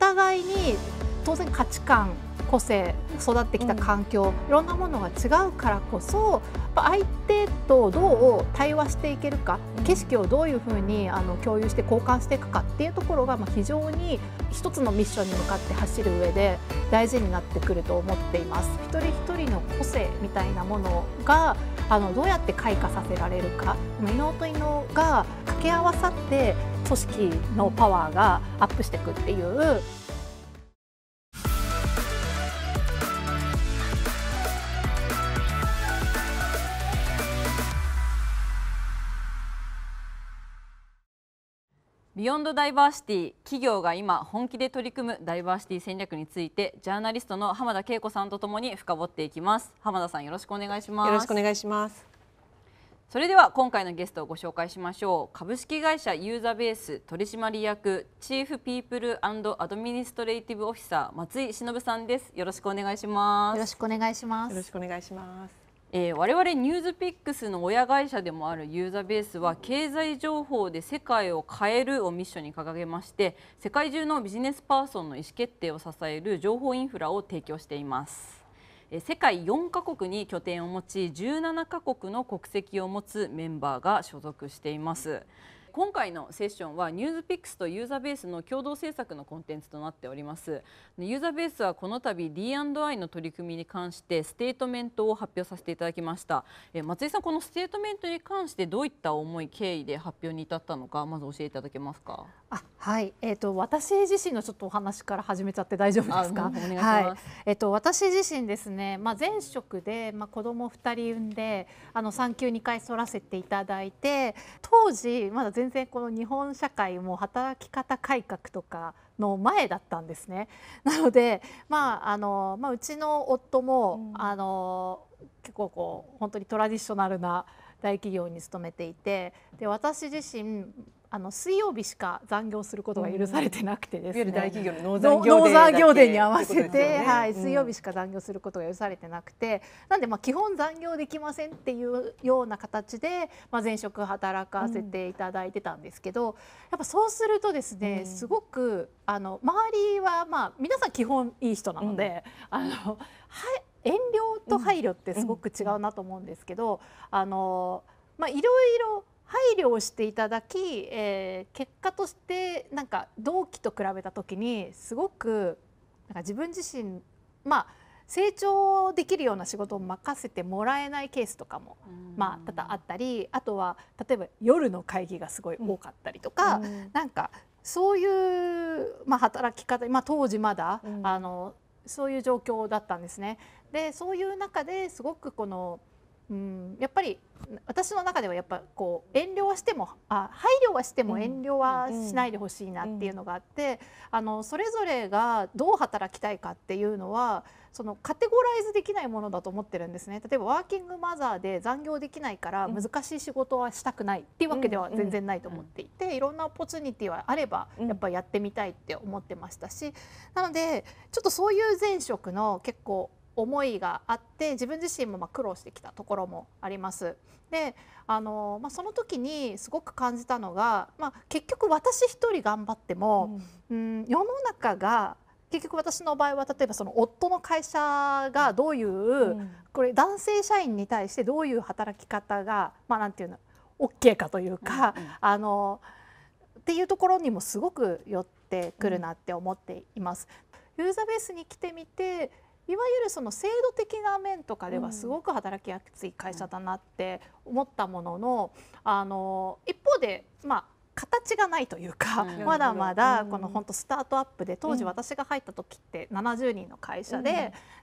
互いに当然価値観個性育ってきた環境、いろんなものが違うからこそ相手とどう対話していけるか、景色をどういうふうにあの共有して交換していくかっていうところが、まあ、非常に一つのミッションに向かって走る上で大事になってくると思っています。一人一人の個性みたいなものがあのどうやって開花させられるか伊能と伊能が掛け合わさって組織のパワーがアップしていくっていう。 Beyond Diversity 企業が今本気で取り組むダイバーシティ戦略についてジャーナリストの浜田恵子さんとともに深掘っていきます。浜田さんよろしくお願いします。よろしくお願いしますそれでは今回のゲストをご紹介しましょう。株式会社ユーザーベース取締役 Chief People Administrative Officer 松井忍さんです。よろしくお願いします。よろしくお願いします。よろしくお願いします。えー、我々ニュースピックスの親会社でもあるユーザーベースは経済情報で世界を変えるをミッションに掲げまして世界中のビジネスパーソンの意思決定を支える情報インフラを提供しています世界4カ国に拠点を持ち17カ国の国籍を持つメンバーが所属しています。今回のセッションはニュースピックスとユーザーベースの共同制作のコンテンツとなっております。ユーザーベースはこの度 D&I の取り組みに関してステートメントを発表させていただきました。え松井さんこのステートメントに関してどういった思い経緯で発表に至ったのかまず教えていただけますか？あはい、えーと、私自身のちょっとお話から始めちゃって大丈夫ですか？はい、えっ、ー、と私自身ですね、まあ前職でまあ子供二人産んであの産休2回取らせていただいて、当時まだ全然この日本社会も働き方改革とかの前だったんですね。なのでまああのまあうちの夫も、うん、あの結構こう本当にトラディショナルな大企業に勤めていて、で私自身あの水曜日しか残業することが許されてなくてですね、大企業の農産業デーに合わせて、ね、はい、水曜日しか残業することが許されてなくて、なんでまあ基本残業できませんっていうような形で、まあ、前職働かせていただいてたんですけど、やっぱそうするとですね、すごくあの周りはまあ皆さん基本いい人なので、あのはい遠慮と配慮ってすごく違うなと思うんですけど、あのまあいろいろ配慮をしていただき、えー、結果としてなんか同期と比べた時にすごくなんか自分自身まあ成長できるような仕事を任せてもらえないケースとかも、まあ、多々あったりあとは例えば夜の会議がすごい多かったりとか、うん、なんかそういう、まあ、働き方、まあ、当時まだ、うん、あのそういう状況だったんですね。でそういう中ですごくこのうん、やっぱり私の中ではやっぱこう遠慮はしてもあ配慮はしても遠慮はしないでほしいなっていうのがあって、あのそれぞれがどう働きたいかっていうのはそのカテゴライズできないものだと思ってるんですね。例えばワーキングマザーで残業できないから難しい仕事はしたくないっていうわけでは全然ないと思っていていろんなオポチュニティはあればやっぱりやってみたいって思ってましたし。なのでちょっとそういう前職の結構思いがあって自分自身もま苦労してきたところもあります。であの、まあ、その時にすごく感じたのが、まあ、結局私一人頑張っても、うん、世の中が結局私の場合は例えばその夫の会社がどういう、うん、これ男性社員に対してどういう働き方がまあなんていうの OK かというか、うんうん、あのっていうところにもすごく寄ってくるなって思っています。ユーザーベースに来てみていわゆるその制度的な面とかではすごく働きやすい会社だなって思ったもののあの一方でまあ形がないというか、うん、まだまだこの本当スタートアップで当時私が入った時って70人の会社でうん、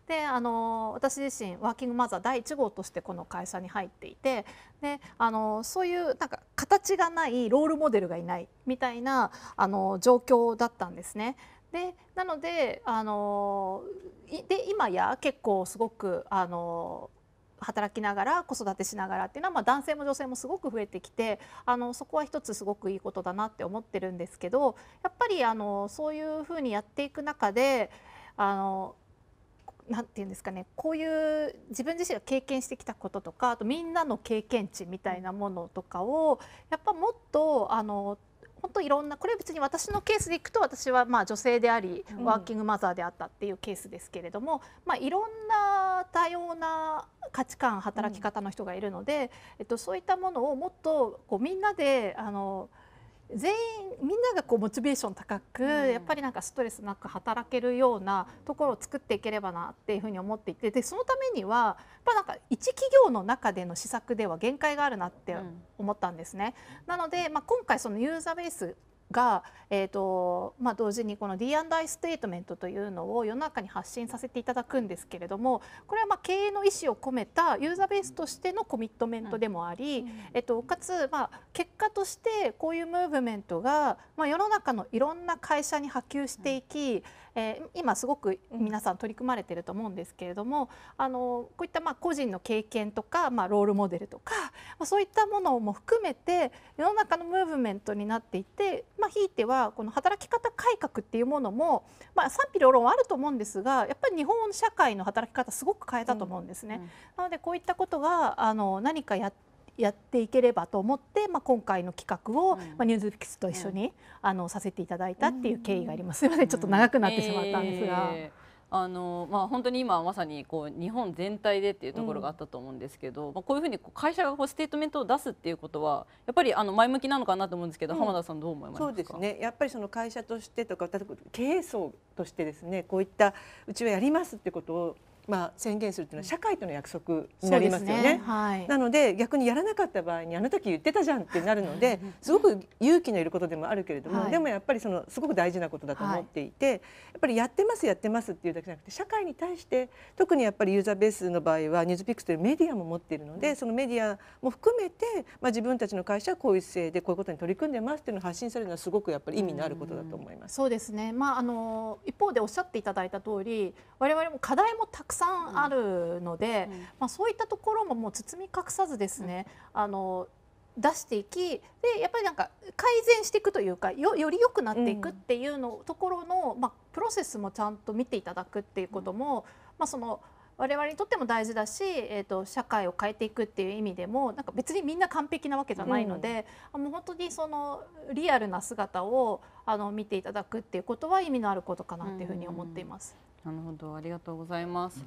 であの私自身ワーキングマザー第1号としてこの会社に入っていてであのそういうなんか形がないロールモデルがいないみたいなあの状況だったんですね。でなのであので今や結構すごくあの働きながら子育てしながらっていうのは、まあ、男性も女性もすごく増えてきてあのそこは一つすごくいいことだなって思ってるんですけどやっぱりあのそういうふうにやっていく中であのなんていうんですかねこういう自分自身が経験してきたこととかあとみんなの経験値みたいなものとかをやっぱもっとあの本当いろんなこれ別に私のケースでいくと私はまあ女性でありうん。ワーキングマザーであったっていうケースですけれども、まあ、いろんな多様な価値観働き方の人がいるので、えっと、そういったものをもっとこうみんなであの全員みんながこうモチベーション高く、うんやっぱりなんかストレスなく働けるようなところを作っていければなっていうふうに思っていてでそのためにはやっぱなんか一企業の中での施策では限界があるなってうん思ったんですね。なので、まあ、今回そのユーザーベースが、えーとまあ、同時にこの D&I ステートメントというのを世の中に発信させていただくんですけれどもこれはまあ経営の意思を込めたユーザーベースとしてのコミットメントでもあり、えっと、かつ、まあ、結果としてこういうムーブメントが、まあ、世の中のいろんな会社に波及していき、えー今すごく皆さん取り組まれてると思うんですけれどもあのこういったまあ個人の経験とか、まあ、ロールモデルとか、まあ、そういったものも含めて世の中のムーブメントになっていて、まあ、ひいてはこの働き方改革っていうものも、まあ、賛否両論あると思うんですがやっぱり日本社会の働き方すごく変えたと思うんですね。うんなのでこういったことがあの何かややっていければと思って、まあ、今回の企画を、うん。まあ、ニュースピックスと一緒に、あのさせていただいたっていう経緯があります。すみません。ちょっと長くなってしまったんですが。えー。あのまあ、本当に今まさにこう日本全体でっていうところがあったと思うんですけど、まあ、こういうふうにこう会社がこうステートメントを出すっていうことはやっぱりあの前向きなのかなと思うんですけど、うん浜田さんどう思いますか？そうですね。やっぱりその会社としてとか例えば経営層としてですねこういったうちはやりますってことを、まあ、宣言するっていうのは社会との約束になりますよそうでね。はい。なので逆にやらなかった場合にあの時言ってたじゃんってなるので すごく勇気のいることでもあるけれども、はいでもやっぱりそのすごく大事なことだと思っていて、やっぱりやってますやってますっていうだけじゃなくて社会に対して特にやっぱりユーザーベースの場合はニュースピックスというメディアも持っているので、そのメディアも含めて、まあ、自分たちの会社はこういう姿勢でこういうことに取り組んでますっていうのを発信されるのはすごくやっぱり意味のあることだと思います。そうですね。まああの一方でおっしゃっていただいた通り、我々も課題もたくさんあるので、うん。まあそういったところももう包み隠さずですね、あの出していき、でやっぱりなんか改善していくというか、よより良くなっていくっていうの、ところのまあプロセスもちゃんと見ていただくっていうことも、まあその我々にとっても大事だし、えー、と社会を変えていくっていう意味でもなんか別にみんな完璧なわけじゃないので、あもう本当にそのリアルな姿をあの見ていただくっていうことは意味のあることかなっていうふうに思っています。なるほどありがとうございます。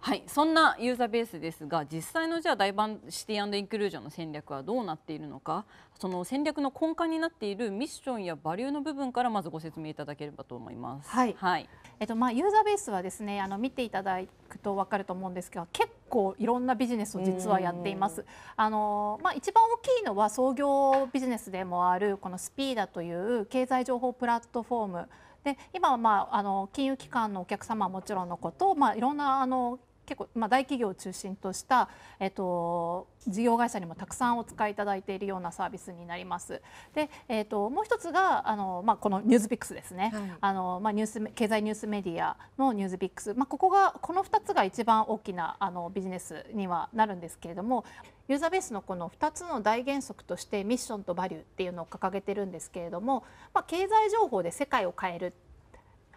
はい、そんなユーザーベースですが実際のじゃあダイバーシティインクルージョンの戦略はどうなっているのかその戦略の根幹になっているミッションやバリューの部分からまずご説明いただければと思います。はいはい、えっとまあユーザーベースはですねあの見ていただくと分かると思うんですけど結構いろんなビジネスを実はやっています。あのまあ一番大きいのは創業ビジネスでもあるこのスピーダという経済情報プラットフォームで今はまああの金融機関のお客様はもちろんのこと、まあいろんなあの結構、まあ、大企業を中心とした、えっと、事業会社にもたくさんお使いいただいているようなサービスになります。で、えっと、もう一つがあの、まあ、このニュースピックスですね。はいあのまあ、ニュース経済ニュースメディアのニュースピックス、まあ、ここがこの2つが一番大きなあのビジネスにはなるんですけれどもユーザーベースのこの2つの大原則としてミッションとバリューっていうのを掲げてるんですけれども、まあ、経済情報で世界を変える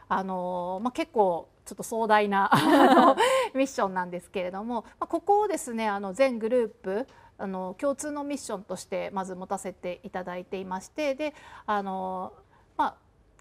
あのまあ、結構ちょっと壮大な ミッションなんですけれども、まあ、ここをですねあの全グループあの共通のミッションとしてまず持たせていただいていましてであの、まあ、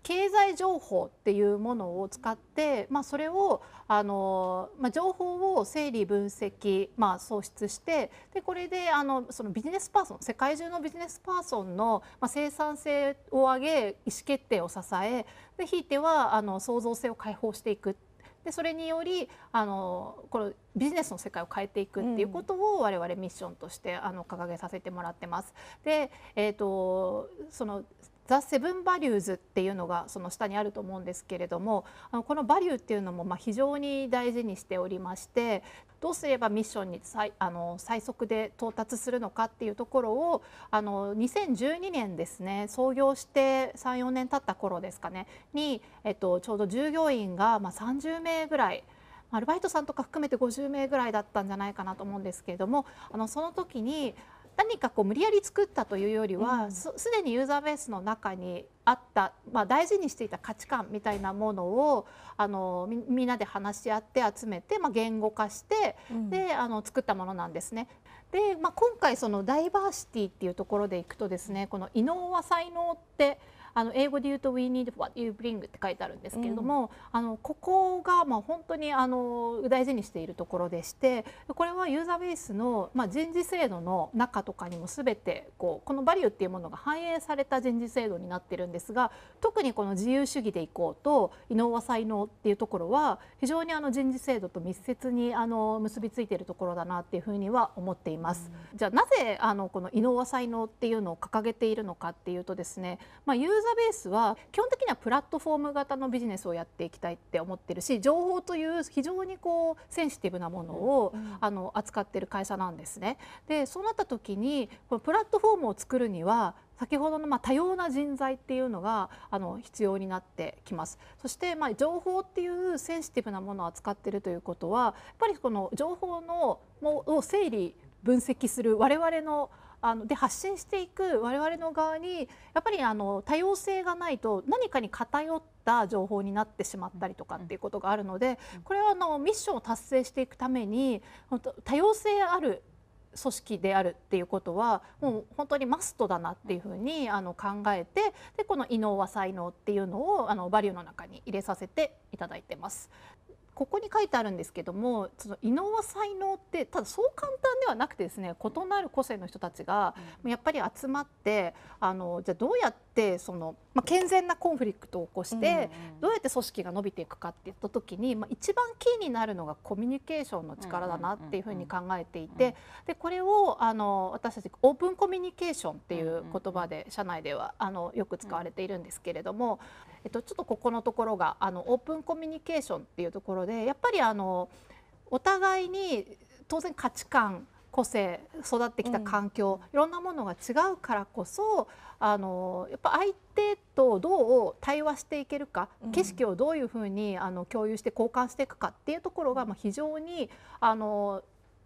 経済情報っていうものを使って、まあ、それをあの、まあ、情報を整理分析、まあ、創出してでこれであのそのビジネスパーソン世界中のビジネスパーソンの、まあ、生産性を上げ意思決定を支えでひいてはあの創造性を解放していくでそれによりあのこのビジネスの世界を変えていくっていうことを我々ミッションとしてあの掲げさせてもらってます。で、えー、とそのザ・セブン・バリューズっていうのがその下にあると思うんですけれどもこのバリューっていうのもま非常に大事にしておりましてどうすればミッションに最あの最速で到達するのかっていうところをあの2012年ですね創業して34年経った頃ですかねに、えっと、ちょうど従業員がまあ30名ぐらいアルバイトさんとか含めて50名ぐらいだったんじゃないかなと思うんですけれどもあのその時に何かこう無理やり作ったというよりは、うんすすでにユーザーベースの中にあった、まあ、大事にしていた価値観みたいなものをあのみみんなで話し合って集めて、まあ、言語化して、であの作ったものなんですね。で、まあ、今回そのダイバーシティっていうところでいくとですねこの異能は才能ってあの英語で言うと「We need what you bring」って書いてあるんですけれども、うん、あのここがまあ本当にあの大事にしているところでしてこれはユーザーベースの、まあ、人事制度の中とかにも全てこうこのバリューっていうものが反映された人事制度になってるんですが特にこの自由主義でいこうと異能は才能っていうところは非常にあの人事制度と密接にあの結びついているところだなっていうふうには思っています。うん、じゃあなぜあのこの異能は才能っていうのを掲げているのかっていうとですね、まあ、ユーザーベースは基本的にはプラットフォーム型のビジネスをやっていきたいって思ってるし情報という非常にこうセンシティブなものを、うん、あの扱ってる会社なんですね。でそうなった時にこのプラットフォームを作るには先ほどのまあ多様な人材っていうのがあの必要になってきます。そしてまあ情報っていうセンシティブなものを扱っているということはやっぱりこの情報のもを整理分析する我々のあので発信していく我々の側にやっぱりあの多様性がないと何かに偏った情報になってしまったりとかっていうことがあるのでこれはあのミッションを達成していくために本当多様性ある組織であるっていうことはもう本当にマストだなっていうふうにあの考えてでこの異能は才能っていうのをあのバリューの中に入れさせていただいてます。ここに書いてあるんですけどもその異能は才能ってただそう簡単ではなくてですね異なる個性の人たちがやっぱり集まってあのじゃあどうやってその、まあ、健全なコンフリクトを起こして、どうやって組織が伸びていくかっていった時に、まあ、一番キーになるのがコミュニケーションの力だなっていうふうに考えていてでこれをあの私たちオープンコミュニケーションっていう言葉で社内ではあのよく使われているんですけれども。えっと、ちょっとここのところがあのオープンコミュニケーションっていうところでやっぱりあのお互いに当然価値観個性育ってきた環境、うん、いろんなものが違うからこそあのやっぱ相手とどう対話していけるか、うん、景色をどういうふうにあの共有して交換していくかっていうところが、まあ、非常にあの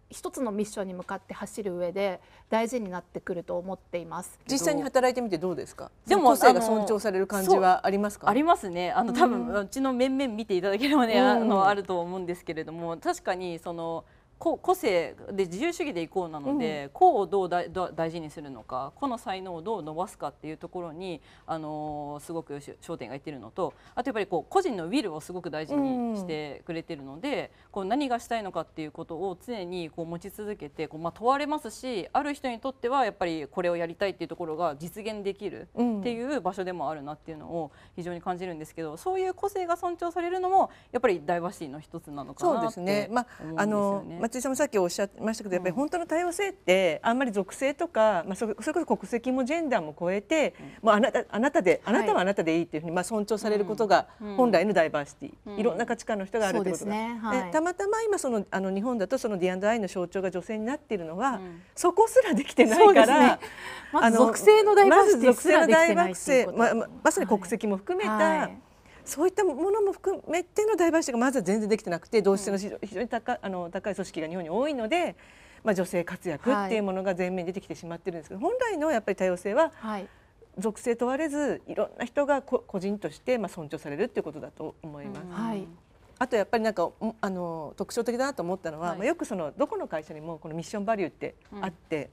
一つのミッションに向かって走る上で大事になってくると思っています。実際に働いてみてどうですか？でも個性が尊重される感じはありますか？ありますね。あの多分、うちの面々見ていただければね、うん、あのあると思うんですけれども確かにその個個性で自由主義でいこうなので、うん、個をどう大事にするのか個の才能をどう伸ばすかっていうところに、あのー、すごく焦点がいってるのとあとやっぱりこう個人のウィルをすごく大事にしてくれてるので、うん、こう何がしたいのかっていうことを常にこう持ち続けてこう、まあ、問われますしある人にとってはやっぱりこれをやりたいっていうところが実現できるっていう場所でもあるなっていうのを非常に感じるんですけどそういう個性が尊重されるのもやっぱりダイバーシティの一つなのかなって思うんですよね。まああの松井さんもさっきおっしゃいましたけど、やっぱり本当の多様性ってあんまり属性とか、まあ、それこそ国籍もジェンダーも超えて、もうあなたあなたであなたはあなたでいいっていうふうに、まあ、尊重されることが本来のダイバーシティ、いろんな価値観の人があるってことが、ね。はい、たまたま今そのあの日本だとその D&I の象徴が女性になっているのは、そこすらできてないから、ね、まず属性のダイバーシティすらできてないっていうこと、まあ、まさに国籍も含めた、はいそういったものも含めてのダイバーシティがまずは全然できてなくて同質性の非常に高あの高い組織が日本に多いので、まあ、女性活躍っていうものが前面に出てきてしまってるんですけど、本来のやっぱり多様性は、属性問われずいろんな人が個人としてまあ尊重されるっていうことだと思います。はい、あとやっぱりなんかあの特徴的だなと思ったのは、はい、まあ、よくそのどこの会社にもこのミッションバリューってあって、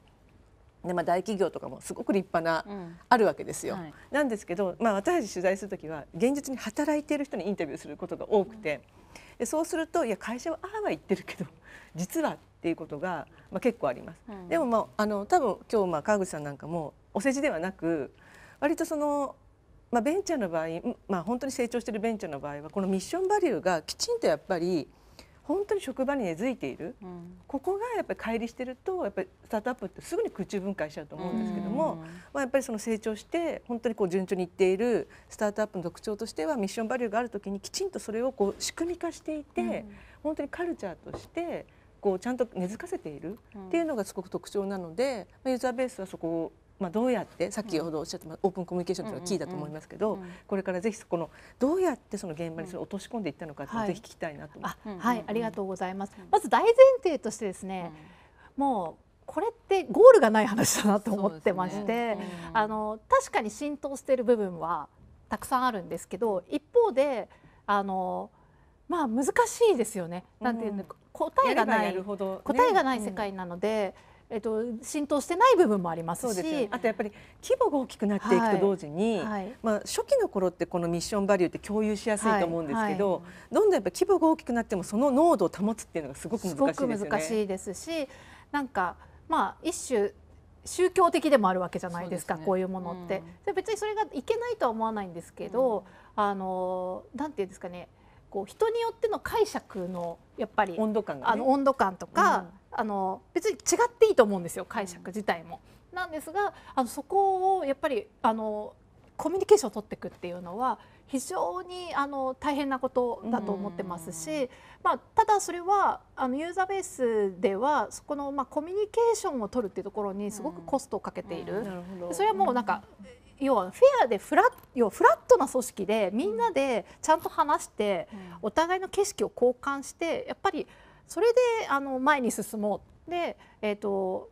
でまあ、大企業とかもすごく立派な、うん、あるわけですよ。はい、なんですけど、まあ、私たち取材する時は現実に働いている人にインタビューすることが多くて、でそうするといや会社はああは言ってるけど 実はっていうことが、まあ、結構あります。うん、でも、まあ、あの多分今日まあ川口さんなんかもお世辞ではなく割とそのまあ、ベンチャーの場合、まあ、本当に成長しているベンチャーの場合はこのミッションバリューがきちんとやっぱり本当に職場に根付いている、うん、ここがやっぱり乖離してるとやっぱりスタートアップってすぐに空中分解しちゃうと思うんですけども、まあ、やっぱりその成長して本当にこう順調にいっているスタートアップの特徴としてはミッションバリューがある時にきちんとそれをこう仕組み化していて、うん、本当にカルチャーとしてこうちゃんと根付かせているっていうのがすごく特徴なので、まあ、ユーザーベースはそこをまあ、どうやってさっきほどおっしゃった、オープンコミュニケーションというのはキーだと思いますけど、これからぜひそこのどうやってその現場にそれを落とし込んでいったのかってぜひ聞きたいなと思います。はい、ありがとうございます。まず大前提としてですね、もうこれってゴールがない話だなと思ってまして、ね。うん、あの確かに浸透している部分はたくさんあるんですけど一方であのまあ難しいですよね。なんていうの、答えがない、ね、答えがない世界なので、えっと、浸透してない部分もありますし、ね、あとやっぱり規模が大きくなっていくと同時に、はい。はい、まあ、初期の頃ってこのミッションバリューって共有しやすいと思うんですけど、はい、どんどんやっぱ規模が大きくなってもその濃度を保つっていうのがすごく難しいですよね。難しいですしなんかまあ一種宗教的でもあるわけじゃないですか、ね、こういうものって。うん、別にそれがいけないとは思わないんですけど、うん、あのなんていうんですかねこう人によっての解釈のやっぱり温度感、ね、あの温度感とか、あの別に違っていいと思うんですよ解釈自体も。なんですがあのそこをやっぱりあのコミュニケーションを取っていくっていうのは非常にあの大変なことだと思ってますし、まあ、ただそれはあのユーザーベースではそこのまあコミュニケーションを取るっていうところにすごくコストをかけている。それはもうなんか要はフェアでフラ要フラットな組織でみんなでちゃんと話してお互いの景色を交換してやっぱりそれであの前に進もう。で、えーと、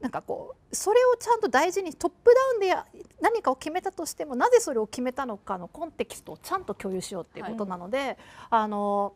なんかこうそれをちゃんと大事にトップダウンで何かを決めたとしてもなぜそれを決めたのかのコンテキストをちゃんと共有しようっていうことなので、はい、あの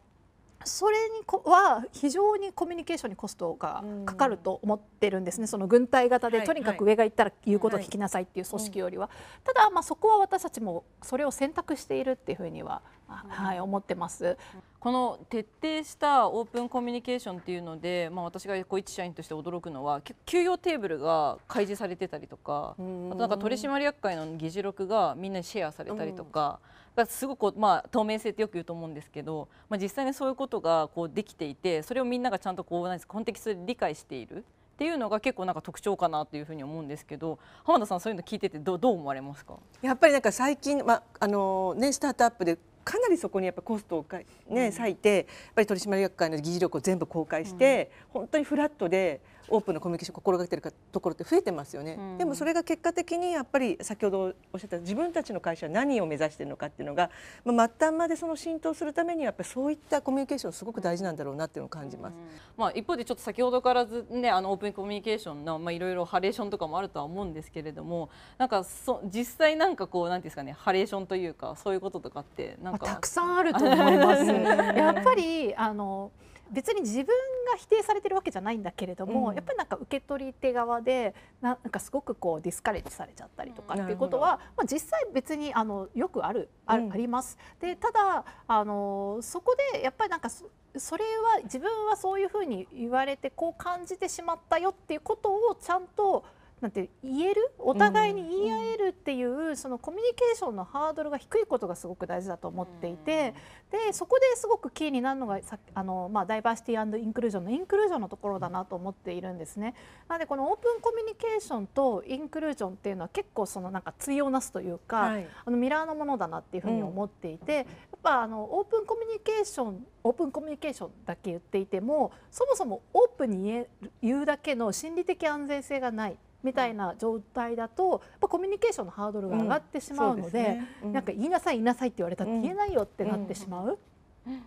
それにこは非常にコミュニケーションにコストがかかると思ってるんですね、その軍隊型でとにかく上が行ったら言うことを聞きなさいっていう組織よりは、ただまあそこは私たちもそれを選択しているっていうふうには、はい、思ってます。この徹底したオープンコミュニケーションっていうので、まあ、私が一社員として驚くのは給与テーブルが開示されてたりとかあとなんか取締役会の議事録がみんなにシェアされたりとか。がすごく、まあ、透明性ってよく言うと思うんですけど、まあ、実際にそういうことがこうできていてそれをみんながちゃんとこうなんですコンテキストで理解しているっていうのが結構なんか特徴かなというふうに思うんですけど浜田さんそういうの聞いててどどう思われますか？やっぱりなんか最近、まああのね、スタートアップでかなりそこにやっぱコストをね、うん、割いてやっぱり取締役会の議事録を全部公開して、うん、本当にフラットでオープンなコミュニケーションを心がけてるところって増えてますよね、うん、でもそれが結果的にやっぱり先ほどおっしゃった自分たちの会社は何を目指しているのかっていうのが、まあ、末端までその浸透するためにはやっぱりそういったコミュニケーションすごく大事なんだろうなっていうのを感じます、まあ、一方でちょっと先ほどからず、ね、あのオープンコミュニケーションの、まあ、いろいろハレーションとかもあるとは思うんですけれどもなんかそ実際なんかこうなんですかねハレーションというかそういうこととかってなんか、たくさんあると思います。やっぱりあの別に自分が否定されてるわけじゃないんだけれども、うん、やっぱりなんか受け取り手側でなんかすごくこうディスカレッジされちゃったりとかっていうことは、まあ、実際別にあのよくあるあ,、あります。でただあのそこでやっぱりなんかそれは自分はそういうふうに言われてこう感じてしまったよっていうことをちゃんとなんて言える？お互いに言い合えるっていう、そのコミュニケーションのハードルが低いことがすごく大事だと思っていて、でそこですごくキーになるのがさあの、まあ、ダイバーシティインクルージョンのインクルージョンのところだなと思っているんですね。なのでこのオープンコミュニケーションとインクルージョンっていうのは結構そのなんか対をなすというか、はい、あのミラーのものだなっていうふうに思っていて、うん、やっぱあのオープンコミュニケーションオープンコミュニケーションだけ言っていてもそもそもオープンに言え言うだけの心理的安全性がない。みたいな状態だとやコミュニケーションのハードルが上がってしまうのでうんでね。うん、なんか言いなさい言いなさいって言われたら言えないよってなってしまう。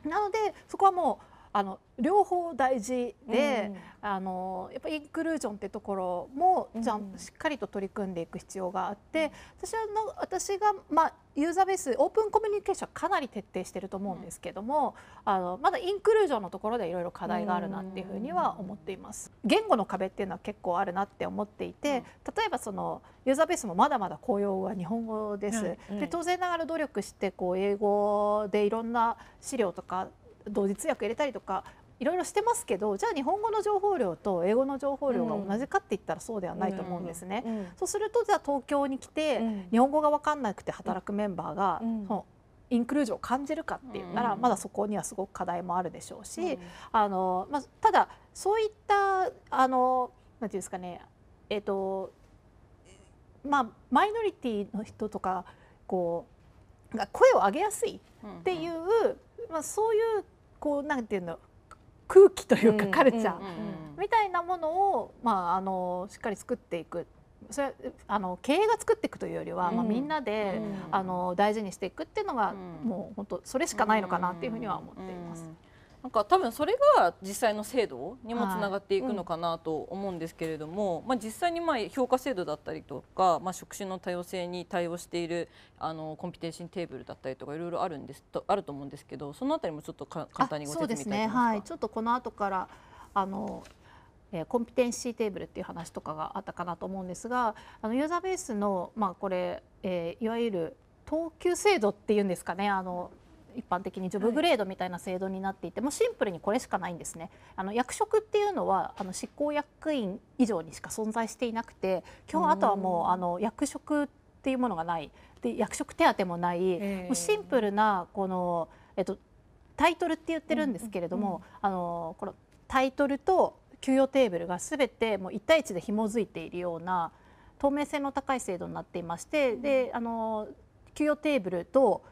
なのでそこはもうあの両方大事で、うん、あのやっぱりインクルージョンってところもちゃんとしっかりと取り組んでいく必要があって、うん、私はの私が、まあ、ユーザーベースオープンコミュニケーションかなり徹底してると思うんですけども、うん、あのまだインクルージョンのところでいろいろ課題があるなっていうふうには思っています。言語の壁っていうのは結構あるなって思っていて例えばそのユーザーベースもまだまだ公用は日本語です。で当然ながら努力してこう英語でいろんな資料とか同時通訳入れたりとかいろいろしてますけどじゃあ日本語の情報量と英語の情報量が同じかって言ったらそうではないと思うんですね。うんうん、そうするとじゃあ東京に来て、日本語が分かんなくて働くメンバーが、そのインクルージョンを感じるかって言ったら、まだそこにはすごく課題もあるでしょうし、あのまあ、ただそういったあのなんていうんですかねえっ、ー、とまあマイノリティの人とかこうが声を上げやすいっていう、まあ、そういうこうなんていうの空気というかカルチャーみたいなものを、まあ、あのしっかり作っていく。それあの経営が作っていくというよりは、まあ、みんなで、あの大事にしていくっていうのが、もう本当それしかないのかなっていうふうには思っています。なんか多分それが実際の制度にもつながっていくのかなと思うんですけれども、はい。うん、まあ、実際にまあ評価制度だったりとか、まあ、職種の多様性に対応しているあのコンピテーションテーブルだったりとかいろいろあるんですとあると思うんですけどそのあたりもちょっと簡単にご説明いただけますか？ね。はい、ちょっとこの後からあのえー、コンピテンシーテーブルっていう話とかがあったかなと思うんですがあのユーザーベースの、まあ、これ、えー、いわゆる等級制度っていうんですかね。あの一般的にジョブグレードみたいな制度になっていて、はい、もうシンプルにこれしかないんですね。あの役職っていうのはあの執行役員以上にしか存在していなくて基本あとはもうあの役職っていうものがない。で役職手当もない、もうシンプルなこの、えっと、タイトルって言ってるんですけれども、あのこのタイトルと給与テーブルがすべてもう1対1で紐づいているような透明性の高い制度になっていましてであの給与テーブルと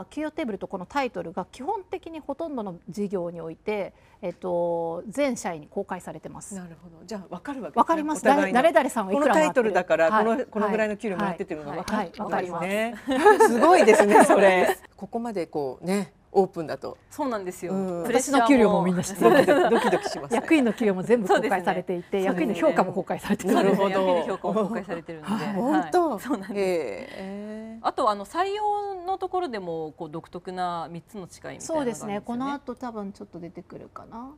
あ給与テーブルとこのタイトルが基本的にほとんどの事業において、えっと、全社員に公開されてます。なるほど。じゃあ分かるわけ、ね、分かります。誰誰々さんはいくらこのタイトルだから、はい、このこのぐらいの給料もらってっていうのが分かる、はいはい、ますね。すごいですねそれ。ここまでこうね。オープンだと。そうなんですよ、私の給料もみんな知ってドキドキします、役員の給料も全部公開されていて、役員の評価も公開されてるなるほど。役員の評価も公開されてるので、本当、そうなんです、あとあの採用のところでもこう独特な三つの違いそうですね。この後多分ちょっと出てくるかな。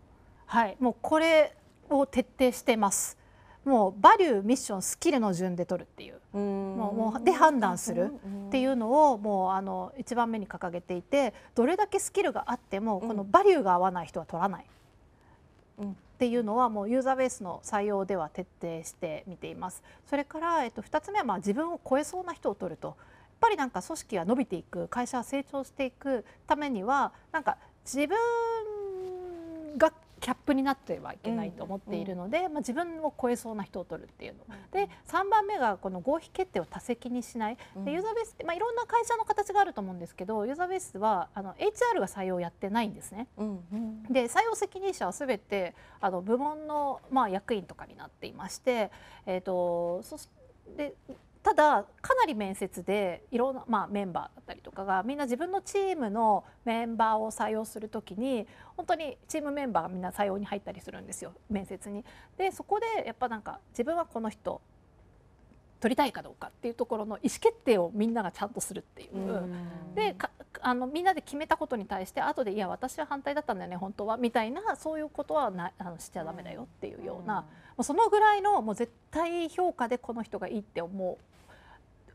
はい。もうこれを徹底してますもうバリューミッションスキルの順で取るっていうもうもうで判断するっていうのをもうあの一番目に掲げていてどれだけスキルがあってもこのバリューが合わない人は取らない。っていうのはもうユーザーベースの採用では徹底して見ています。それから、えっと、2つ目はまあ自分を超えそうな人を取ると。やっぱりなんか組織が伸びていく会社は成長していくためにはなんか自分がキャップになってはいけないと思っているので、まあ、自分を超えそうな人を取るっていうの、うん、で3番目がこの合否決定を多責にしない、でユーザーベースって、まあ、いろんな会社の形があると思うんですけどユーザーベースはあの HR が採用やってないんですね。うんうん、で採用責任者はすべてあの部門の、まあ、役員とかになっていまして、えーと、そでただかなり面接でいろんな、まあ、メンバーだったりとかがみんな自分のチームのメンバーを採用する時に本当にチームメンバーがみんな採用に入ったりするんですよ面接に。でそこでやっぱなんか自分はこの人取りたいかどうかっていうところの意思決定をみんながちゃんとするっていう。であのみんなで決めたことに対して後でいや私は反対だったんだよね本当はみたいなそういうことはなあのしちゃだめだよっていうような、もうそのぐらいのもう絶対評価でこの人がいいって思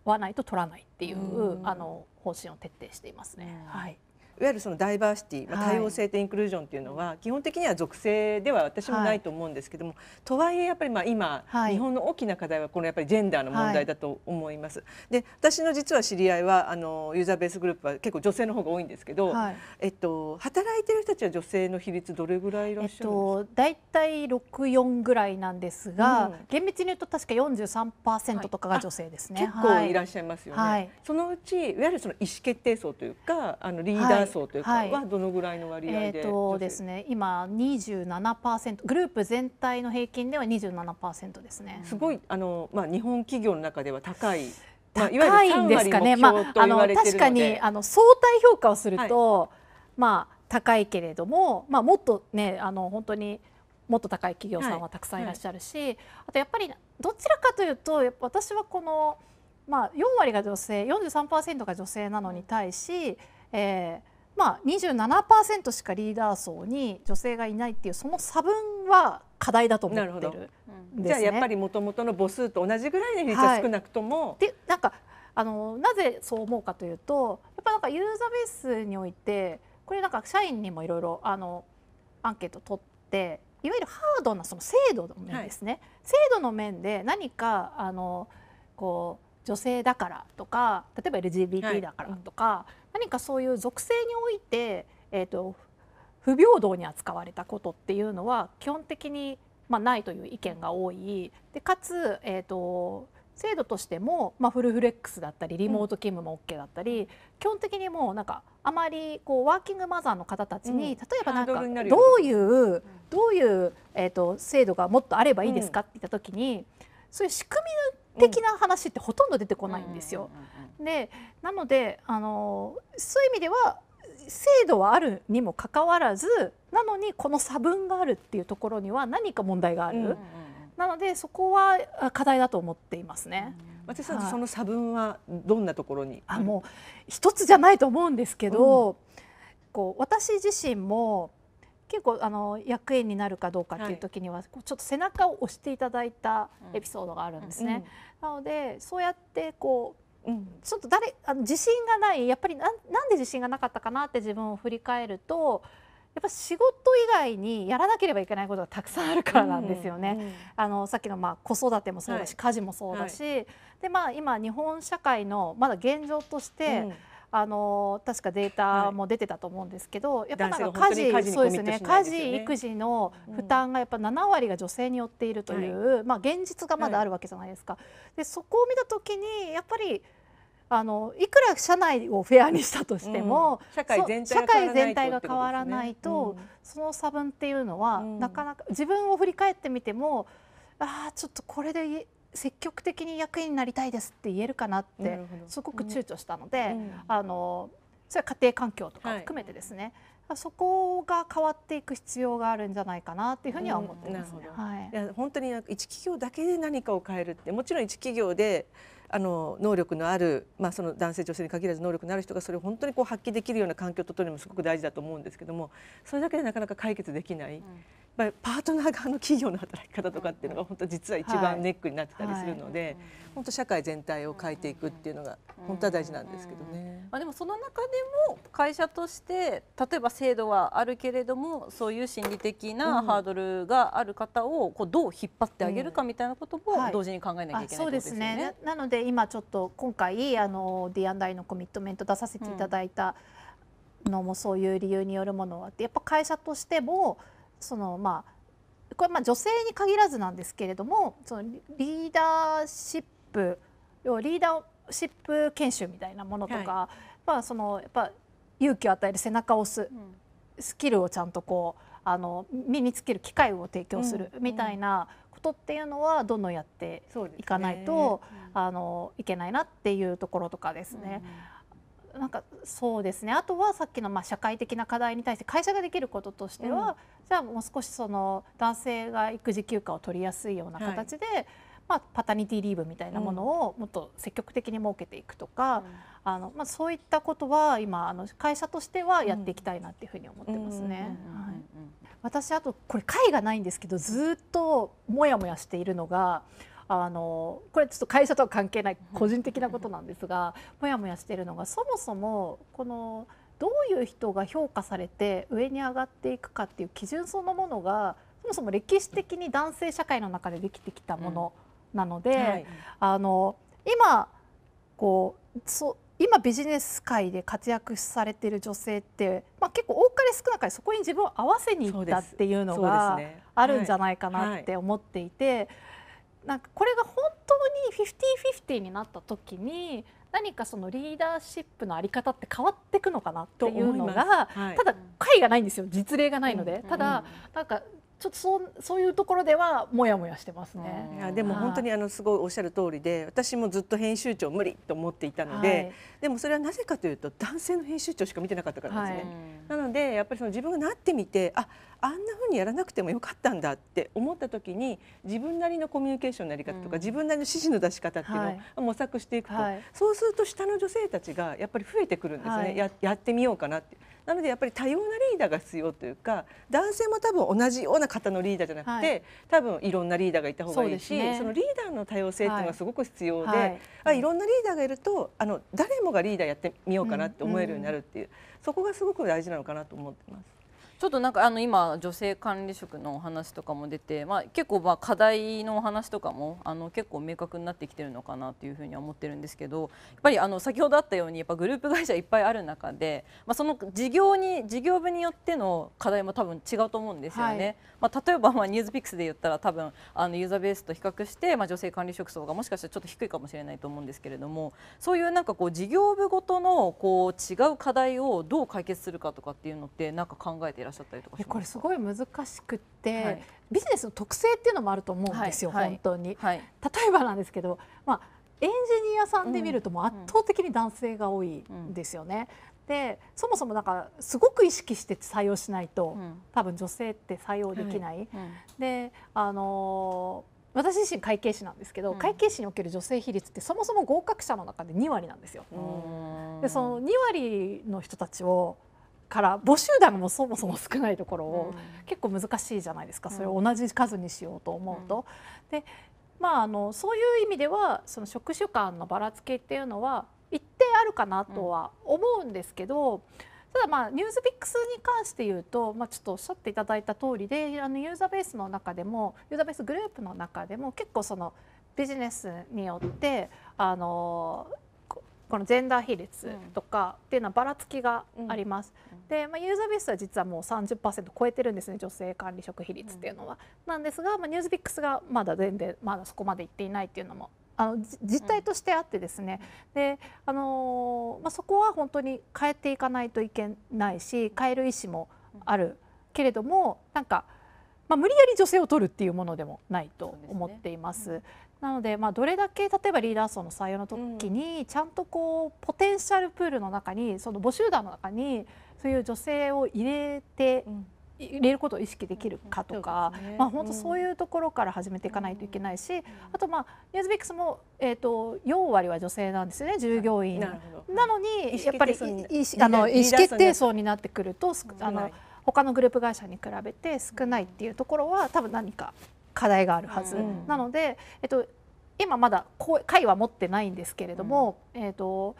わないと取らないっていう、あの方針を徹底していますね。はいいわゆるそのダイバーシティ、まあ、多様性とインクルージョンっていうのは、基本的には属性では私もないと思うんですけども、とはいえやっぱりまあ今、日本の大きな課題はこのやっぱりジェンダーの問題だと思います。で私の実は知り合いはあのユーザーベースグループは結構女性の方が多いんですけど、えっと、働いてる人たちは女性の比率どれぐらいいらっしゃるんですか、えっと、大体64ぐらいなんですが、うん、厳密に言うと確か43%とかが女性ですね、結構い。らっしゃいますよね、そのうちいわゆるその意思決定層というかあのリーダー層というかはどのぐらいの割合で、はい、えーとですね、今27%グループ全体の平均では27%ですね。すごいあの、まあ、日本企業の中では高い高いんですかね。まあ、あの確かにあの相対評価をすると、はい、まあ高いけれども、まあもっとねあの本当にもっと高い企業さんはたくさんいらっしゃるし、はい。はい、あとやっぱりどちらかというと私はこのまあ4割が女性43%が女性なのに対し、えー、まあ、27%しかリーダー層に女性がいないっていうその差分は課題だと思ってるんです、ね、じゃあやっぱりもともとの母数と同じぐらいの比率は少なくとも。はい、でなんかあのなぜそう思うかというとやっぱなんかユーザーベースにおいてこれなんか社員にもいろいろあのアンケート取っていわゆるハードなその制度の面ですね、はい、制度の面で何かあのこう女性だからとか例えば LGBT だからとか、はい何かそういう属性において、えーと、不平等に扱われたことっていうのは基本的に、まあ、ないという意見が多い。でかつ、えーと、制度としても、まあ、フルフレックスだったりリモート勤務も OK だったり、うん、基本的にもうなんかあまりこうワーキングマザーの方たちに、うん、例えばなんかどういうどういう、えーと、制度がもっとあればいいですかって言った時に、そういう仕組み的な話ってほとんど出てこないんですよ。でなのであのそういう意味では制度はあるにもかかわらずなのにこの差分があるっていうところには何か問題がある、なのでそこは課題だと思っていますね。松井さん、その差分はどんなところに？あもう一つじゃないと思うんですけど、うん、こう私自身も結構あの役員になるかどうかっていう時には、こうちょっと背中を押していただいたエピソードがあるんですね。なのでそうやってこううんちょっと誰あの自信がないやっぱりなんなんで自信がなかったかなって自分を振り返るとやっぱ仕事以外にやらなければいけないことがたくさんあるからなんですよね。あのさっきのまあ子育てもそうだし、はい。家事もそうだし、でまあ今日本社会のまだ現状として、うんあの確かデータも出てたと思うんですけど、やっぱなんか家事そうですね家事育児の負担がやっぱ7割が女性によっているという、まあ現実がまだはいあるわけじゃないですか。でそこを見た時にやっぱりあのいくら社内をフェアにしたとしても、うん。社会全体が変変わらなないいとと、その差分っていうのは、うん。なかなか自分を振り返ってみてもああちょっとこれでい積極的に役員になりたいですって言えるかなってすごく躊躇したので、うん。あのそれは家庭環境とかを含めてですね、そこが変わっていく必要があるんじゃないかなっていうふうには思ってますね。うんなはい。いや本当に一企業だけで何かを変えるってもちろん一企業であの能力のある、まあ、その男性女性に限らず能力のある人がそれを本当にこう発揮できるような環境ととるのもすごく大事だと思うんですけどもそれだけでなかなか解決できない、やっぱりパートナー側の企業の働き方とかっていうのが本当実は一はい番ネックになってたりするので、本当社会全体を変えていくっていうのが本当は大事なんですけどね。まあ、でもその中でも会社として例えば制度はあるけれどもそういう心理的なうん。ハードルがある方をこうどう引っ張ってあげるかみたいなこともはい。同時に考えなきゃいけないってことあそうですね。ねななので今ちょっと今回あの D&I のコミットメント出させていただいたのもそういう理由によるものはあってやっぱ会社としてもそのまあこれまあ女性に限らずなんですけれどもそのリリーダーシップ要はリーダーシップ研修みたいなものとか、まあそのやっぱ勇気を与える背中を押すうんスキルをちゃんとこうあの身につける機会を提供するうんみたいなことっていうのはどんどんやっていかないと、あのいけないなっていうところとかですね。なんかそうですね。あとはさっきのまあ社会的な課題に対して会社ができることとしては、うん。じゃあもう少しその男性が育児休暇を取りやすいような形で、まあ、パタニティリーブみたいなものをもっと積極的に設けていくとか、あのまあ、そういったことは今あの会社としてはやっていきたいなっていうふうに思ってますね。うん。はい。私あとこれ会がないんですけどずっとモヤモヤしているのがあのこれちょっと会社とは関係ない個人的なことなんですがモヤモヤしているのがそもそもこのどういう人が評価されて上に上がっていくかっていう基準そのものがそもそも歴史的に男性社会の中でできてきたものなので、はい。あの今こうそ今ビジネス界で活躍されている女性って、まあ、結構多かれ少なかれそこに自分を合わせにいったっていうのがあるんじゃいないかなって思っていて、なんかこれが本当に50-50になった時に何かそのリーダーシップのあり方って変わっていくのかなっていうのがはい。ただ会がないんですよ。実例がないので、うんただなんかちょっとそうそういうところではモヤモヤしてますね。いやでも本当にあのすごいおっしゃる通りで私もずっと編集長無理と思っていたので、はい。でもそれはなぜかというと男性の編集長しか見てなかったからですね。はい。なのでやっぱりその自分がなってみてああんな風にやらなくてもよかったんだって思った時に自分なりのコミュニケーションのやり方とか、うん。自分なりの指示の出し方っていうのはい。を模索していくと、はい。そうすると下の女性たちがやっぱり増えてくるんですよね、はい。ややってみようかなって。なのでやっぱり多様なリーダーが必要というか男性も多分同じような方のリーダーじゃなくて、はい。多分いろんなリーダーがいた方がいいしそ,、ね。のリーダーの多様性っていうのがすごく必要で、はい。はい。あいろんなリーダーがいるとあの誰もがリーダーやってみようかなって思えるようになるっていう、そこがすごく大事なのかなと思ってます。ちょっとなんかあの今女性管理職のお話とかも出て、まあ、結構まあ課題のお話とかもあの結構明確になってきてるのかなというふうには思ってるんですけどやっぱりあの先ほどあったようにやっぱグループ会社いっぱいある中で、まあ、その事業に事業部によっての課題も多分違うと思うんですよね。はいまあ、例えばまあニュースピックスで言ったら多分あのユーザーベースと比較して、まあ、女性管理職層がもしかしたらちょっと低いかもしれないと思うんですけれどもそういうなんかこう事業部ごとのこう違う課題をどう解決するかとかっていうのってなんか考えていらっしゃったりとかこれすごい難しくって、はい。ビジネスの特性っていうのもあると思うんですよ、はいはい。本当に。はい。例えばなんですけど、まあ、エンジニアさんで見るともう圧倒的に男性が多いんですよね。でそもそもなんかすごく意識して採用しないと、うん。多分女性って採用できない。うん。であのー私自身会計士なんですけど、うん。会計士における女性比率ってそもそも合格者の中で2割なんですよ。でその2割の人たちをから募集団もそもそも少ないところを、結構難しいじゃないですか。それを同じ数にしようと思うと。でまあ、あのそういう意味ではその職種間のばらつきっていうのは一定あるかなとは思うんですけど、ただまあニュースピックスに関して言うと、まあ、ちょっとおっしゃっていただいた通りであのユーザーベースの中でもユーザーベースグループの中でも結構そのビジネスによってあのこのジェンダー比率とかっていうのはばらつきがあります。うん、で、まあ、ユーザーベースは実はもう30%超えてるんですね女性管理職比率っていうのは。うん、なんですが、まあ、ニュースピックスがまだ全然まだそこまでいっていないっていうのもあの実態としてあってですね、であのまあ、そこは本当に変えていかないといけないし変える意思もあるけれどもなんか、まあ、無理やり女性を取るっていうものでもないと思っています。すねうん、なので、まあ、どれだけ例えばリーダー層の採用の時にちゃんとこうポテンシャルプールの中にその募集団の中にそういう女性を入れて入れることを意識できるかとか、ね、まあ本当そういうところから始めていかないといけないし、うん、あとまあニュースビックスもえっ、ー、と4割は女性なんですよね従業員。なのにやっぱりあの意思決定層になって。くるとあの他のグループ会社に比べて少ないっていうところは多分何か課題があるはず、うん、なのでえっと今まだ会は持ってないんですけれども、うん、えっ、と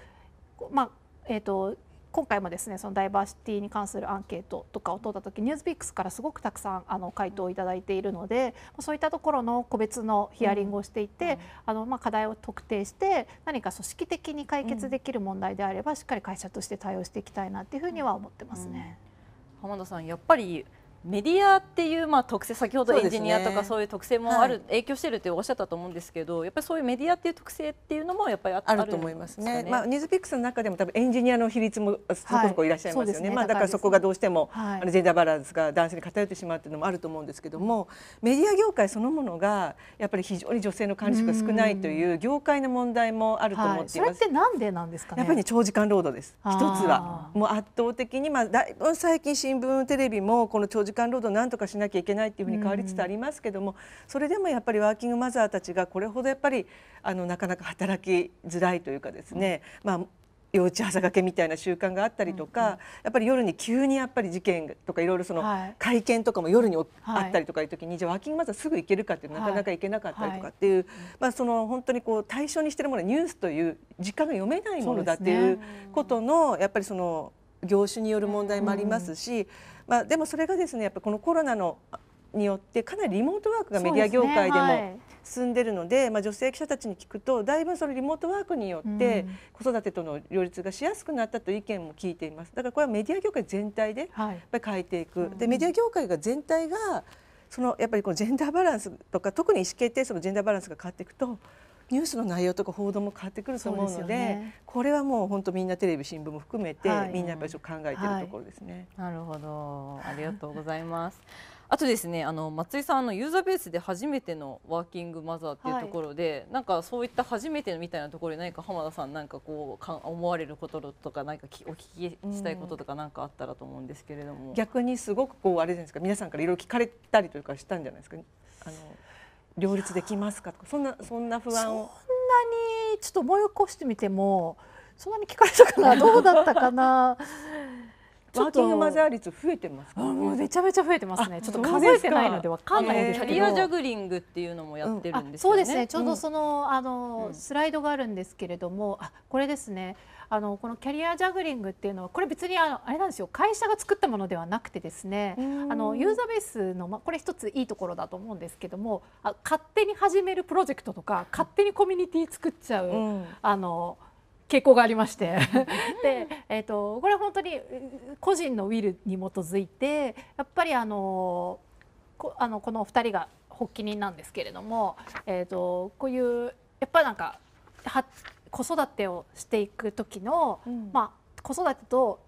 まあえっ、と今回もですねそのダイバーシティに関するアンケートとかを取った時ニュースピックスからすごくたくさんあの回答をいただいているのでそういったところの個別のヒアリングをしていて、うん、あのまあ、課題を特定して何か組織的に解決できる問題であれば、しっかり会社として対応していきたいなっていうふうには思ってますね。うん、浜田さんやっぱりメディアっていうまあ特性先ほどエンジニアとかそういう特性もある、ね、影響してるっておっしゃったと思うんですけどやっぱりそういうメディアっていう特性っていうのもやっぱりあると思いますね。まあニュースピックスの中でも多分エンジニアの比率もそこそこいらっしゃいますよね。はい。ね。まあだからそこがどうしても、はい、あのジェンダーバランスが男性に偏ってしまうっていうのもあると思うんですけども、メディア業界そのものがやっぱり非常に女性の管理職が少ないという業界の問題もあると思っています。はい、それってなんでなんですか、ね、やっぱり、ね、長時間労働です。一つは。もう圧倒的にまあだいぶ最近新聞テレビもこの長時間労働なんとかしなきゃいけないっていうふうに変わりつつありますけども、それでもやっぱりワーキングマザーたちがこれほどやっぱりあのなかなか働きづらいというかですね、まあ幼稚朝がけみたいな習慣があったりとか、うんうん、やっぱり夜に急にやっぱり事件とかいろいろその会見とかも夜にあったりとかいう時に、はい、じゃあワーキングマザーすぐ行けるかっていうなかなか行けなかったりとかっていう、はい、まあその本当にこう対象にしてるものはニュースという時間が読めないものだっていうことの、やっぱりその業種による問題もありますし、まあ、でもそれがですねやっぱこのコロナのによってかなりリモートワークがメディア業界でも進んでるので、ねはい、まあ、女性記者たちに聞くとだいぶそのリモートワークによって子育てとの両立がしやすくなったという意見も聞いています。だからこれはメディア業界全体でやっぱり変えていく、はい、でメディア業界が全体がそのやっぱりこのジェンダーバランスとか特に意思決定そのジェンダーバランスが変わっていくとニュースの内容とか報道も変わってくると思うので、ね、これはもう本当みんなテレビ新聞も含めて、はい、みんなやっぱり考えているところですね、はい、なるほど。ありがとうございます。あとですねあの松井さんのユーザーベースで初めてのワーキングマザーっていうところで、はい、なんかそういった初めてみたいなところで何か浜田さんなんかこうか思われることとか何かお聞きしたいこととか何かあったらと思うんですけれども、逆にすごくこうあれじゃないですか。皆さんからいろいろ聞かれたりとかしたんじゃないですか。あの両立できますかとかそんなそんな不安を。なにちょっと思い起こしてみてもそんなに聞かれたかなどうだったかな。ワーキングマザー率増えてますか、ね、もうめちゃめちゃ増えてますね。ちょっと数えてないのでわかんないですけど、キャリアジャグリングっていうのもやってるんですよね。そうですね。ちょうどその、あの、スライドがあるんですけれども、あこれですね。あのこのキャリアジャグリングっていうのはこれ別にあのあれなんですよ会社が作ったものではなくてですねあのユーザーベースの、まあ、これ一ついいところだと思うんですけどもあ勝手に始めるプロジェクトとか勝手にコミュニティ作っちゃう、うん、あの傾向がありまして。で、えーと、これは本当に個人のウィルに基づいてやっぱりあのこあのこの2人が発起人なんですけれども、えーと、こういうやっぱりなんかは子育てをしていく時の、うん、まあ、子育てと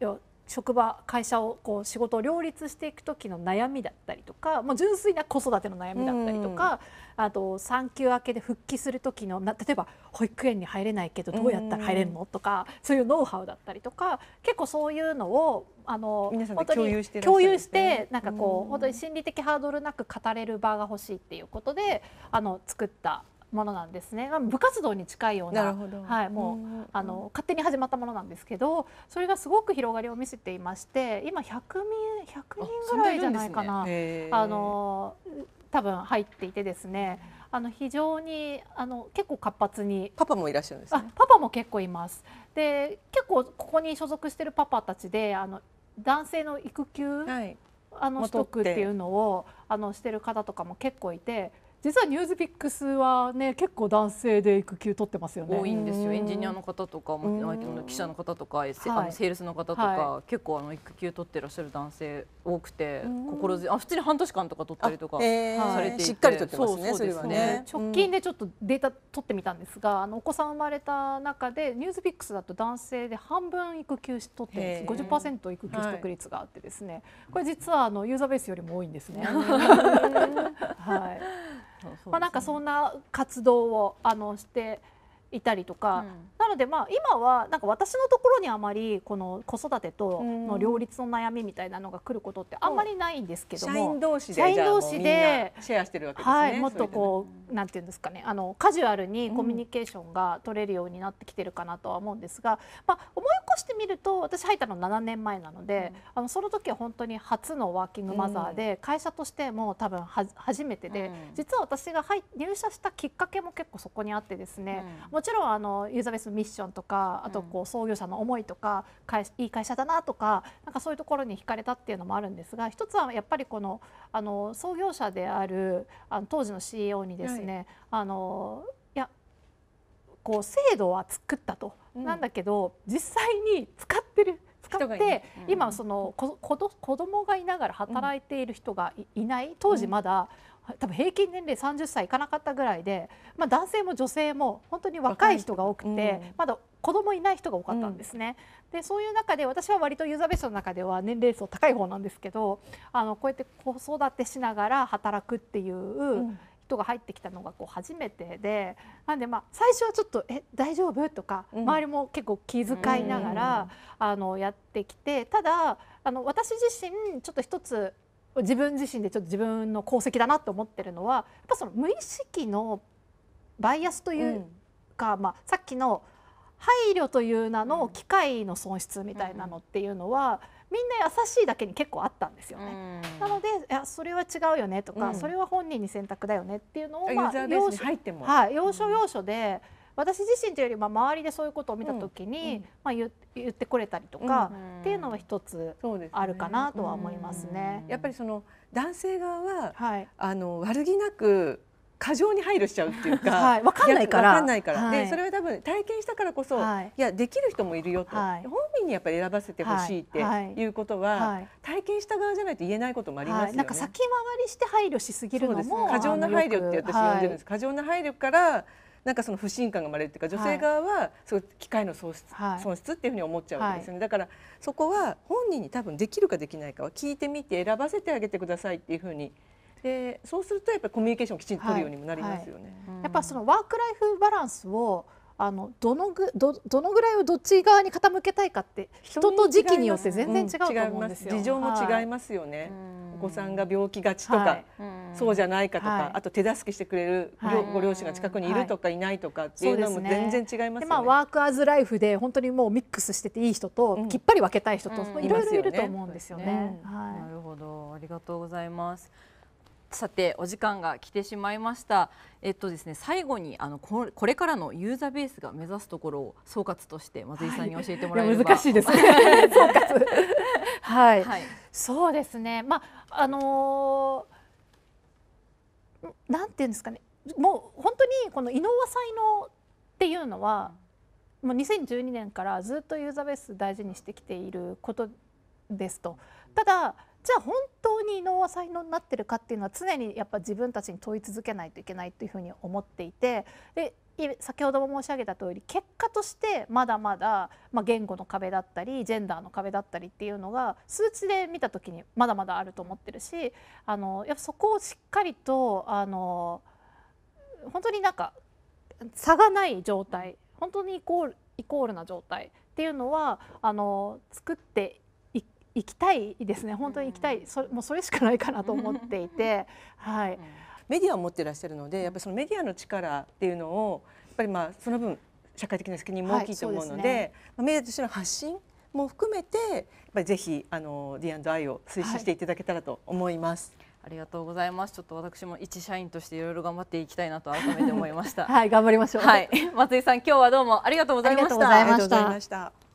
職場会社をこう仕事を両立していく時の悩みだったりとかもう純粋な子育ての悩みだったりとか、うん、あと産休明けで復帰する時の例えば保育園に入れないけどどうやったら入れるの、とかそういうノウハウだったりとか結構そういうのをあの本当に共有してなんかこう本当に心理的ハードルなく語れる場が欲しいっていうことであの作ったものなんですね。まあ部活動に近いようなはい、もう、うんあの勝手に始まったものなんですけどそれがすごく広がりを見せていまして今100人100人ぐらいじゃないかな。へーあの多分入っていてですねあの非常にあの結構活発にパパもいらっしゃるんですあね。パパも結構います。で結構ここに所属してるパパたちであの男性の育休、はい。あのも取得っていうのをあのしてる方とかも結構いて実はニュースピックスはね結構男性で育休取ってますよね。多いんですうん。よエンジニアの方とかうんも記者の方とか、せはい。あのセールスの方とか、は結構あの育休取ってらっしゃる男性多くてうん。心強い。あ普通に半年間とか取ったりとかされていて。しっかりとってますね。そうですね。直近でちょっとデータ取ってみたんですが、あのお子さん生まれた中でニュースピックスだと男性で半分育休し取ってるんです。へー。50%育休取得率があってですね、これ実はあのユーザーベースよりも多いんですね。う んはい。まあなんかそんな活動をあのしていたりとか、なのでまあ今はなんか私のところにあまりこの子育てとの両立の悩みみたいなのが来ることってあんまりないんですけど社も員。同士で社員同士でシェアしてるわけですね。はい、もっとそこうなんていうんですかねあのカジュアルにコミュニケーションが取れるようになってきてるかなとは思うんですが、まあ、思い起こしてみると私入ったの7年前なので、あのその時は本当に初のワーキングマザーで、会社としても多分は初めてで、うん。実は私が入入社したきっかけも結構そこにあってですね、もちろんあのユーザーベースのミッションとかあとこう創業者の思いとか会いい会社だなとかなんかそういうところに惹かれたっていうのもあるんですが一つはやっぱりこのあの創業者であるあの当時の CEO にですね、あのいやこう制度は作ったと、うん。なんだけど実際に使ってる使って今そのこ子ど子供がいながら働いている人がい,、いない。当時まだ、多分平均年齢30歳いかなかったぐらいで、まあ、男性も女性も本当に若い人が多くて、うんまだ子供いない人が多かったんですね。でそういう中で私は割とユーザーベースの中では年齢層高い方なんですけどあのこうやって子育てしながら働くっていう。ん人が入ってきたのがこう初めてでなんでまあ最初はちょっと「え大丈夫?」とかうん周りも結構気遣いながら、あのやってきてただあの私自身ちょっと一つ自分自身でちょっと自分の功績だなと思ってるのはやっぱその無意識のバイアスというか、まあ、さっきの配慮という名の機械の損失みたいなのっていうのは、みんな優しいだけに結構あったんですよね。なのでいやそれは違うよねとか、うん。それは本人に選択だよねっていうのを、ユまあ、要所入っても。はい、要所要所で、私自身というよりまあ周りでそういうことを見た時に、うんうんまあ、言言ってこれたりとか、うんっていうのは一つあるかなとは思いますね。やっぱりその男性側ははい、あの悪気なく過剰に配慮しちゃうっていうか、はい、わかんないから。わかんないから、はい。でそれは多分体験したからこそ、はい。い、やできる人もいるよと、はい。本人にやっぱり選ばせてほしいってはい。うことは、はい。体験した側じゃないと言えないこともありますよね。はい、なんか先回りして配慮しすぎるのも過剰な配慮って私呼んでるんです、す。過剰な配慮からなんかその不信感が生まれるっていうか女性側はすごい機械の損失,、はい。損失っていうふうに思っちゃうわけですよね、だからそこは本人に多分できるかできないかは聞いてみて選ばせてあげてくださいっていうふうに。でそうするとやっぱりコミュニケーションをきちんと取るようにもなりますよね。やっぱそのワークライフバランスをあのどのぐどどのぐらいをどっち側に傾けたいかって人と時期によって全然違うと思うんですよ。違います。事情も違いまますよね。うんお子さんが病気がちとか、はい。そうじゃないかとか、はい。あと手助けしてくれる両、はい。ご両親が近くにいるとかいないとかっていうのも全然違いますよね。でまあワークアズライフで本当にもうミックスしてていい人と、うん。きっぱり分けたい人と、うん。いろいろいると思うんですよね。うんはなるほど、ありがとうございます。さてお時間が来てしまいました。えっとですね最後にあのこれからのユーザーベースが目指すところを総括として松井さんに教えてもらえれば、いや難しいですね。総括。はい、はい。そうですね。まああのーんなんていうんですかね。もう本当にこのイノワ才能っていうのは、もう2012年からずっとユーザーベース大事にしてきていることですと。ただじゃあ本当にイノワ才能になってるかっていうのは常にやっぱ自分たちに問い続けないといけないというふうに思っていてで先ほども申し上げた通り結果としてまだまだ、まあ、言語の壁だったりジェンダーの壁だったりっていうのが数値で見た時にまだまだあると思ってるしあのやっぱそこをしっかりとあの本当になんか差がない状態本当にイコールイコールな状態っていうのはあの作っていいきたいですね本当に行きたいそれもうそれしかないかなと思っていて、はい、メディアを持っていらっしゃるのでやっぱりそのメディアの力っていうのをやっぱりまあその分社会的な責任も大きいと思うので,、はいねまあ、メディアとしての発信も含めてやっぱりぜひあの D&I を推進していただけたらと思います。ありがとうございます。ちょっと私も一社員としていろいろ頑張っていきたいなと改めて思いました。はい頑張りましょう。はい、松井さん今日はどうも。ありがとうございましたありがとうございました。